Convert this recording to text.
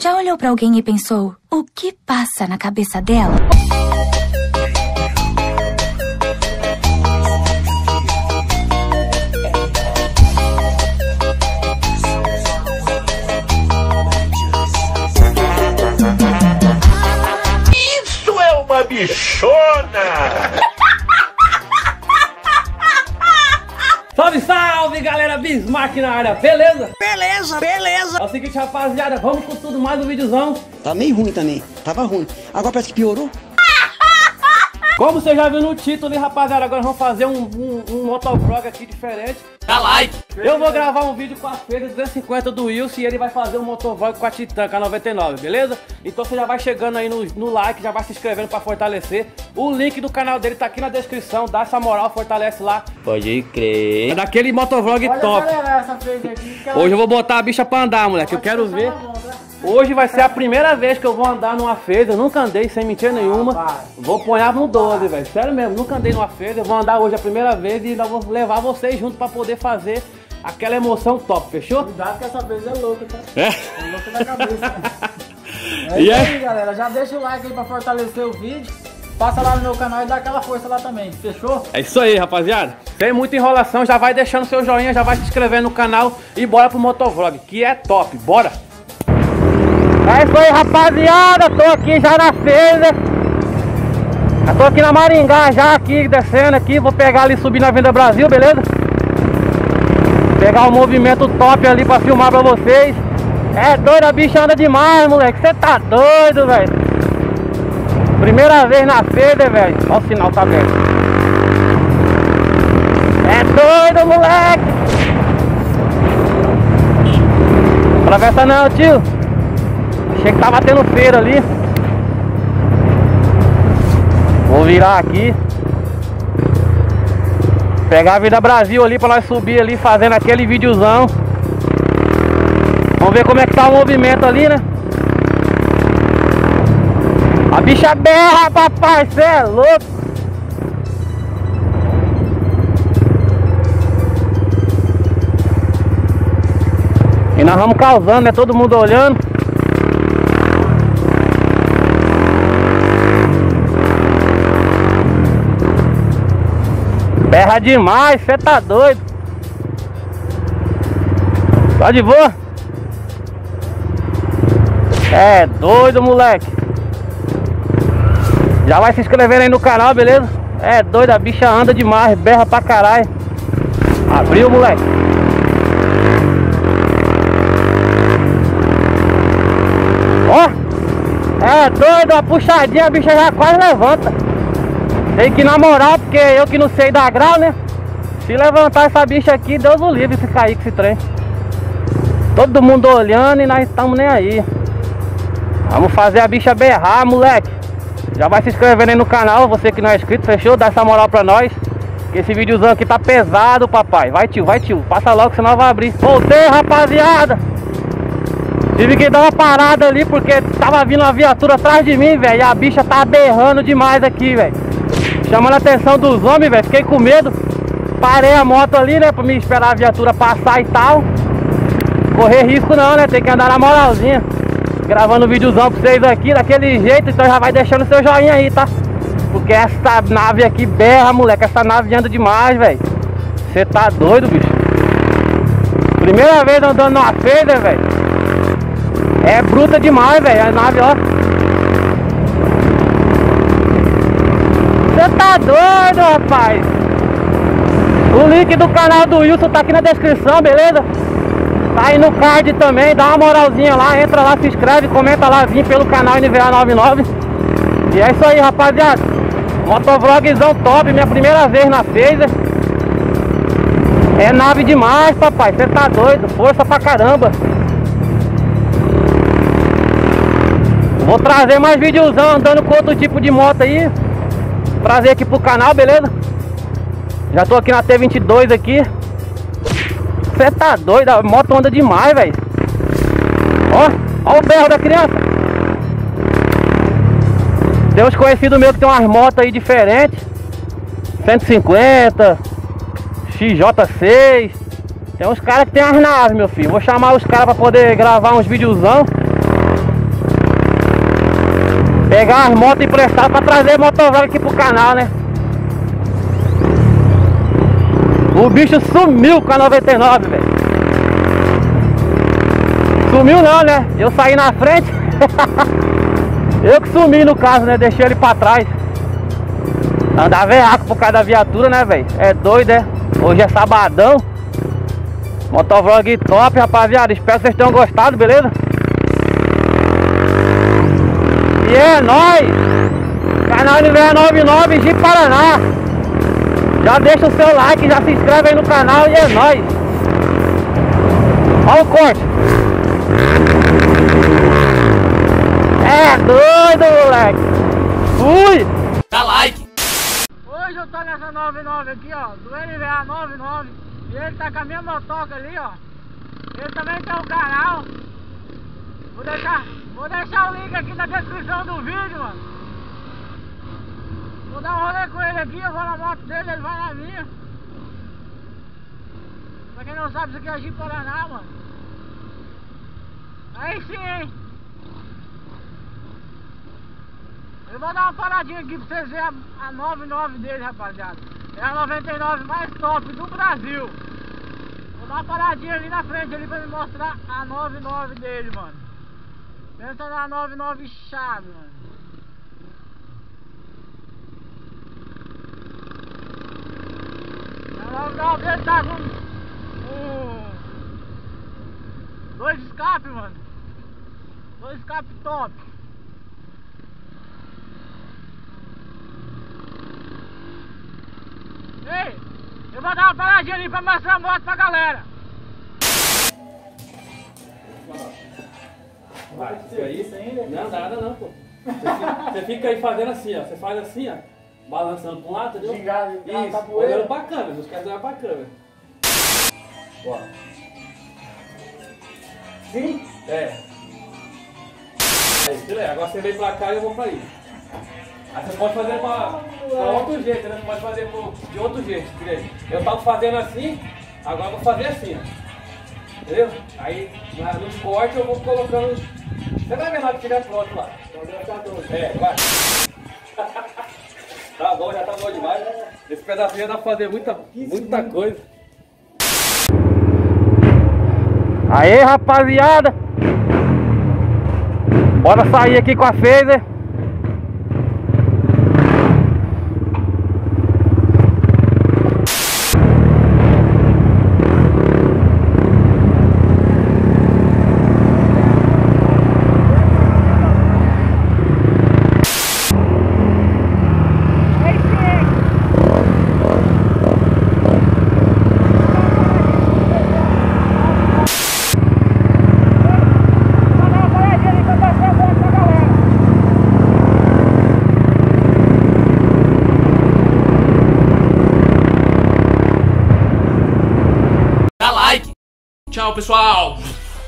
Já olhou pra alguém e pensou: o que passa na cabeça dela? Isso é uma bichona! Salve, galera Bismarck na área, beleza? Beleza, beleza. É o seguinte, rapaziada, vamos com tudo mais um videozão. Tá meio ruim também. Tava ruim. Agora parece que piorou. Como você já viu no título, hein, rapaziada, agora vamos fazer um, um, um motovlog aqui diferente. Dá like. Eu vou gravar um vídeo com a Feira 250 do Wilson e ele vai fazer um motovlog com a Titan K99, beleza? Então você já vai chegando aí no, no like, já vai se inscrevendo pra fortalecer. O link do canal dele tá aqui na descrição, dá essa moral, fortalece lá. Pode crer. É daquele motovlog top. Hoje eu vou botar a bicha pra andar, moleque, eu quero ver. Hoje vai ser a primeira vez que eu vou andar numa feira. Eu nunca andei sem mentira nenhuma. Vou ponhar no 12, velho. Sério mesmo, nunca andei numa feira. Eu vou andar hoje a primeira vez e ainda vou levar vocês junto pra poder fazer aquela emoção top, fechou? Cuidado que essa vez é louca, tá? É. É louca da cabeça. É E isso aí? aí, galera. Já deixa o like aí pra fortalecer o vídeo. Passa lá no meu canal e dá aquela força lá também. Fechou? É isso aí, rapaziada. Sem muita enrolação, já vai deixando seu joinha, já vai se inscrevendo no canal e bora pro motovlog, que é top. Bora! É isso aí, rapaziada. Tô aqui já na feira. Já tô aqui na Maringá, já aqui descendo aqui. Vou pegar ali subir na Venda Brasil, beleza? Pegar o movimento top ali pra filmar pra vocês. É doido, a bicha anda demais, moleque. Você tá doido, velho. Primeira vez na feira, velho. Olha o sinal tá aberto. É doido, moleque. Atravessa não, tio. Achei que tava tendo feira ali. Vou virar aqui. Pegar a Vida Brasil ali pra nós subir ali fazendo aquele videozão. Vamos ver como é que tá o movimento ali, né? A bicha berra, papai, cê é louco. E nós vamos causando, né? Todo mundo olhando. Berra demais, cê tá doido. Tá de boa? É doido, moleque. Já vai se inscrevendo aí no canal, beleza? É doido, a bicha anda demais, berra pra caralho. Abriu, moleque. Ó, é doido, a puxadinha, a bicha já quase levanta. Tem que ir na moral, porque eu que não sei dar grau, né? Se levantar essa bicha aqui, Deus o livre se cair com esse trem. Todo mundo olhando e nós estamos nem aí. Vamos fazer a bicha berrar, moleque. Já vai se inscrevendo aí no canal, você que não é inscrito, fechou? Dá essa moral pra nós. Que esse videozão aqui tá pesado, papai. Vai, tio, vai, tio. Passa logo, senão vai abrir. Voltei, rapaziada. Tive que dar uma parada ali porque tava vindo uma viatura atrás de mim, velho. E a bicha tá berrando demais aqui, velho. Chamando a atenção dos homens, velho. Fiquei com medo. Parei a moto ali, né? Pra me esperar a viatura passar e tal. Correr risco não, né? Tem que andar na moralzinha. Gravando um videozão pra vocês aqui daquele jeito. Então já vai deixando seu joinha aí, tá? Porque essa nave aqui berra, moleque. Essa nave anda demais, velho. Você tá doido, bicho? Primeira vez andando numa feira, velho. É bruta demais, velho. A nave, ó. Você tá doido, rapaz? O link do canal do Wilson tá aqui na descrição, beleza? Tá aí no card também, dá uma moralzinha lá, entra lá, se inscreve, comenta lá, vim pelo canal NVA99. E é isso aí, rapaziada. Motovlogzão top, minha primeira vez na Phaser. É nave demais, papai, você tá doido, força pra caramba. Vou trazer mais videozão andando com outro tipo de moto aí. Trazer aqui pro canal, beleza? Já tô aqui na T22 aqui. Você tá doido, a moto anda demais, velho. Ó, ó o berro da criança. Tem uns conhecidos meus que tem umas motos aí diferentes. 150, XJ6. Tem uns caras que tem as naves, meu filho. Vou chamar os caras pra poder gravar uns videozão. Pegar as motos emprestadas pra trazer motovlog aqui pro canal, né? O bicho sumiu com a 99, velho. Sumiu não, né? Eu saí na frente. eu que sumi no caso, né? Deixei ele pra trás. Andar verraco por causa da viatura, né, velho? É doido, é? Hoje é sabadão. Motovlog top, rapaziada. Espero que vocês tenham gostado, beleza? E é nóis! Canal Universo 99 de Paraná. Já deixa o seu like, já se inscreve aí no canal e é nóis! Olha o corte! É doido, moleque! Fui! Dá like! Hoje eu tô nessa 99 aqui, ó, do NVA 99 E ele tá com a minha motoca ali, ó Ele também tem um canal Vou deixar, vou deixar o link aqui na descrição do vídeo, mano Vou dar um rolê com ele aqui, eu vou na moto dele, ele vai na minha Pra quem não sabe, isso aqui é Jeep Paraná, mano Aí sim, hein Eu vou dar uma paradinha aqui pra vocês verem a, a 99 dele, rapaziada. É a 99 mais top do Brasil. Vou dar uma paradinha ali na frente ali pra me mostrar a 99 dele, mano. Pensa na 99 chave, mano. A 99 dele tá com um, dois escapes, mano. Dois escapes top. Ei, eu vou dar uma paradinha ali pra mostrar a moto pra galera. Vai, isso aí? Não, nada não, pô. Você fica, fica aí fazendo assim, ó. Você faz assim, ó. Balançando pra um lado, entendeu? Gingado, Isso, capoeira. olhando pra câmera. Os caras olham pra câmera. Bora. Sim? É. Aí, beleza. Agora você vem pra cá e eu vou pra aí. Aí você pode fazer pra, pra outro jeito, né? Você pode fazer pro- de outro jeito, entendeu? Eu tava fazendo assim, agora eu vou fazer assim, ó. Entendeu? Aí na, nos cortes eu vou colocando. Você vai ver hora que estiver pronto lá. É, vai. tá bom, já tá bom demais. Esse pedacinho dá pra fazer muita, muita coisa. Aê, rapaziada! Bora sair aqui com a Phaser. Vou dar uma paradinha ali pra mostrar a moto pra galera. Dá like! Pessoal!